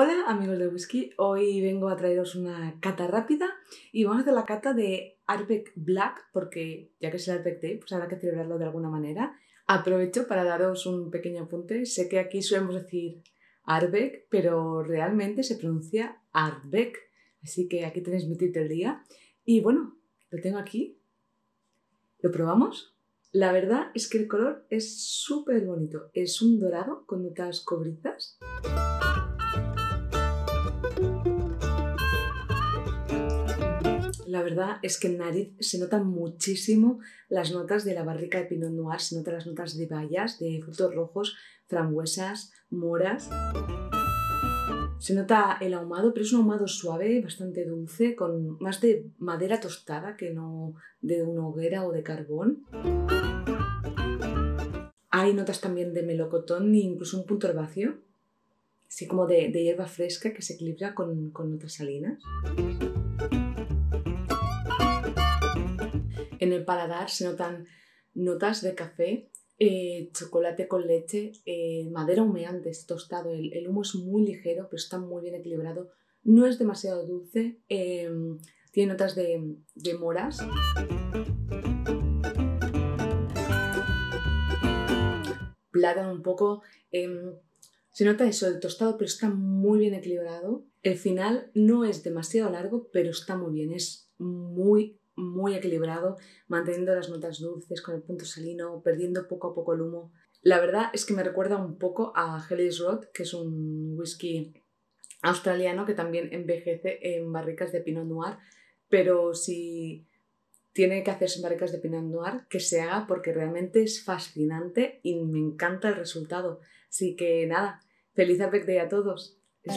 Hola amigos de whisky, hoy vengo a traeros una cata rápida y vamos a hacer la cata de Arbeck Black porque ya que es el Arbeck Day pues habrá que celebrarlo de alguna manera. Aprovecho para daros un pequeño apunte, sé que aquí solemos decir Arbeck pero realmente se pronuncia Arbeck, así que aquí tenéis mi tip del día y bueno, lo tengo aquí, ¿lo probamos? La verdad es que el color es súper bonito, es un dorado con notas cobrizas. La verdad es que en nariz se notan muchísimo las notas de la barrica de Pinot Noir, se notan las notas de bayas, de frutos rojos, frambuesas, moras. Se nota el ahumado, pero es un ahumado suave, bastante dulce, con más de madera tostada que no de una hoguera o de carbón. Hay notas también de melocotón e incluso un punto herbáceo, así como de, hierba fresca que se equilibra con, con notas salinas. En el paladar se notan notas de café, eh, chocolate con leche, eh, madera humeante, tostado. El, humo es muy ligero, pero está muy bien equilibrado. No es demasiado dulce. Em, tiene notas de, de moras. Plátano un poco. Em, se nota eso, el tostado, pero está muy bien equilibrado. El final no es demasiado largo, pero está muy bien. Es muy muy equilibrado, manteniendo las notas dulces con el punto salino, perdiendo poco a poco el humo. La verdad es que me recuerda un poco a Helles Road, que es un whisky australiano que también envejece en barricas de Pinot Noir, pero si tiene que hacerse en barricas de Pinot Noir, que se haga porque realmente es fascinante y me encanta el resultado. Así que nada, feliz Apec Day a todos. Es.